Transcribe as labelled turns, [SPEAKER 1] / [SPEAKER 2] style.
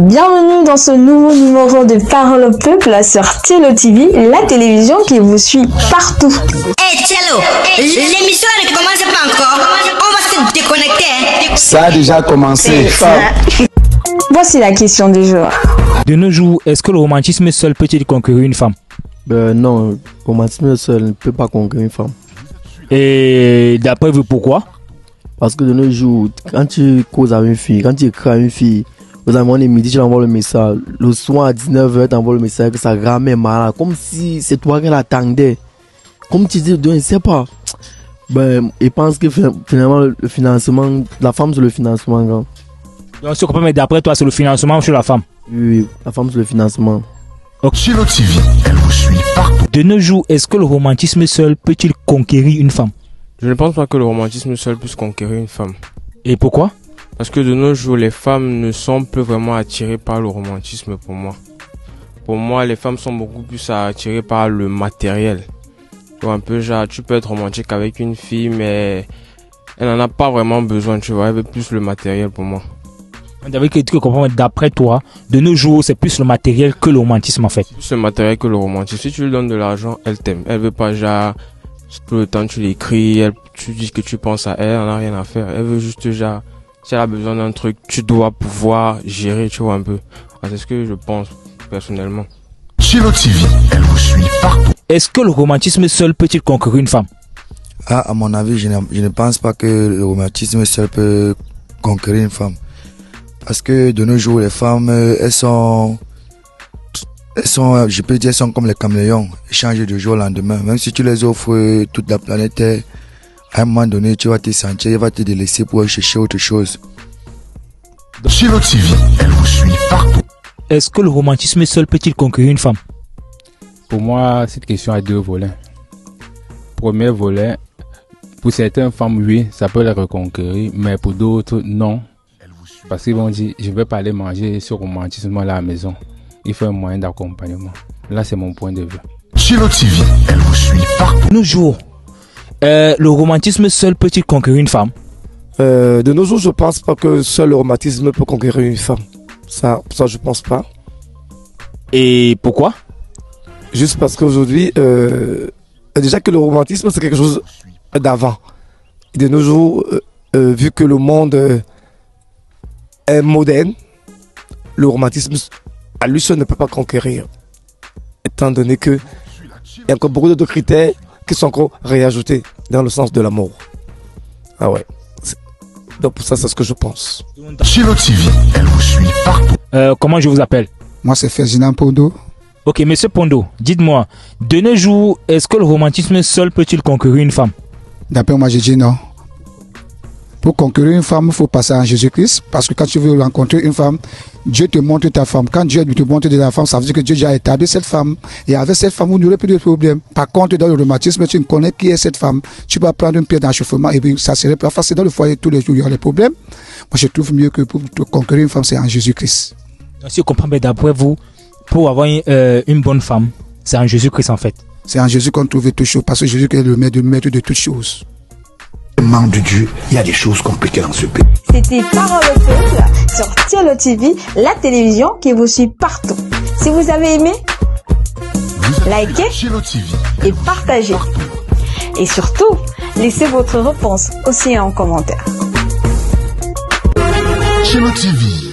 [SPEAKER 1] Bienvenue dans ce nouveau numéro de Parole au peuple sur Tielo TV, la télévision qui vous suit partout.
[SPEAKER 2] Hey Tielo, l'émission ne commence pas encore. On va se déconnecter. hein.
[SPEAKER 3] Ça a déjà commencé.
[SPEAKER 1] Voici la question du jour.
[SPEAKER 4] De nos jours, est-ce que le romantisme seul peut-il conquérir une femme?
[SPEAKER 5] Ben non, le romantisme seul ne peut pas conquérir une femme.
[SPEAKER 4] Et d'après vous, pourquoi?
[SPEAKER 5] Parce que de nos jours, quand tu causes avec une fille, quand tu écris à une fille, aux amours de midi, tu lui envoies le message. Le soir à 19h, tu envoies le message que sa grand-mère est malade. Comme si c'est toi qu'elle attendait. Comme tu dis, je ne sais pas. Ben, il pense que fin- finalement, le financement, la femme c'est le financement, grand.
[SPEAKER 4] Donc, si on comprend, mais d'après toi, c'est le financement sur la femme?
[SPEAKER 5] Oui, oui, la femme c'est le financement.
[SPEAKER 3] Chilo TV, elle vous suit partout.
[SPEAKER 4] De nos jours, est-ce que le romantisme seul peut-il conquérir une femme?
[SPEAKER 6] Je ne pense pas que le romantisme seul puisse conquérir une femme.
[SPEAKER 4] Et pourquoi?
[SPEAKER 6] Parce que de nos jours, les femmes ne sont plus vraiment attirées par le romantisme pour moi. Pour moi, les femmes sont beaucoup plus attirées par le matériel. Tu vois, un peu genre, tu peux être romantique avec une fille, mais elle n'en a pas vraiment besoin, tu vois. Elle veut plus le matériel pour moi.
[SPEAKER 4] D'après toi, de nos jours, c'est plus le matériel que le romantisme en fait.
[SPEAKER 6] Plus le matériel que le romantisme. Si tu lui donnes de l'argent, elle t'aime. Elle veut pas genre, tout le temps tu l'écris, elle, tu dis que tu penses à elle, elle n'a rien à faire. Elle veut juste genre, si elle a besoin d'un truc, tu dois pouvoir gérer, tu vois un peu. C'est ce que je pense, personnellement.
[SPEAKER 3] Chilo TV, elle vous suit partout.
[SPEAKER 4] Est-ce que le romantisme seul peut-il conquérir une femme?
[SPEAKER 7] Ah, à mon avis, je ne, je ne pense pas que le romantisme seul peut conquérir une femme. Parce que de nos jours, les femmes, euh, elles sont, elles sont, euh, je peux dire, elles sont comme les caméléons, elles changent de jour au lendemain. Même si tu les offres euh, toute la planète, à un moment donné, tu vas te sentir, elle va te délaisser pour chercher autre chose.
[SPEAKER 3] Chilo TV, elle vous suit partout.
[SPEAKER 4] Est-ce que le romantisme seul peut-il conquérir une femme?
[SPEAKER 8] Pour moi, cette question a deux volets. Premier volet, pour certaines femmes, oui, ça peut les reconquérir, mais pour d'autres, non. Parce qu'ils vont dire, je vais pas aller manger ce romantisme-là à la maison. Il faut un moyen d'accompagnement. Là, c'est mon point de vue.
[SPEAKER 3] Chilo TV, elle vous suit partout.
[SPEAKER 4] Nos jours, euh, le romantisme seul peut-il conquérir une femme?
[SPEAKER 9] Euh, de nos jours, je pense pas que seul le romantisme peut conquérir une femme. Ça, ça je pense pas.
[SPEAKER 4] Et pourquoi?
[SPEAKER 9] Juste parce qu'aujourd'hui, euh, déjà que le romantisme, c'est quelque chose d'avant. De nos jours, vu que le monde est moderne, le romantisme à lui seul ne peut pas conquérir. Étant donné que il y a encore beaucoup d'autres critères qui sont encore réajoutés dans le sens de l'amour. Ah ouais. C'est- Donc pour ça, c'est ce que je pense.
[SPEAKER 3] Chilo TV, elle vous suit partout.
[SPEAKER 4] Euh, Comment je vous appelle?
[SPEAKER 10] Moi, c'est Ferdinand Pondo.
[SPEAKER 4] Ok, monsieur Pondo, dites-moi, de nos jours, est-ce que le romantisme seul peut-il conquérir une femme?
[SPEAKER 10] D'après moi, je dis non. Pour conquérir une femme, il faut passer en Jésus-Christ. Parce que quand tu veux rencontrer une femme, Dieu te montre ta femme. Quand Dieu te montre de la femme, ça veut dire que Dieu a établi cette femme. Et avec cette femme, vous n'aurez plus de problème. Par contre, dans le romantisme, tu ne connais qui est cette femme. Tu vas prendre une pierre d'enchauffement et puis ça serait pas facile. Dans le foyer, tous les jours, il y a des problèmes. Moi, je trouve mieux que pour te conquérir une femme, c'est en Jésus-Christ.
[SPEAKER 4] Donc, Si on comprend bien, d'après vous, pour avoir une, euh, une bonne femme, c'est en Jésus-Christ en fait.
[SPEAKER 10] C'est en Jésus qu'on trouve toutes choses. Parce que Jésus est le maître, le maître de toutes choses.
[SPEAKER 3] De Dieu, il y a des choses compliquées dans ce pays.
[SPEAKER 1] C'était Parole au peuple sur Tielo TV, la télévision qui vous suit partout. Si vous avez aimé, likez
[SPEAKER 3] TV,
[SPEAKER 1] et partagez. Et surtout, laissez votre réponse aussi en commentaire.
[SPEAKER 3] TV,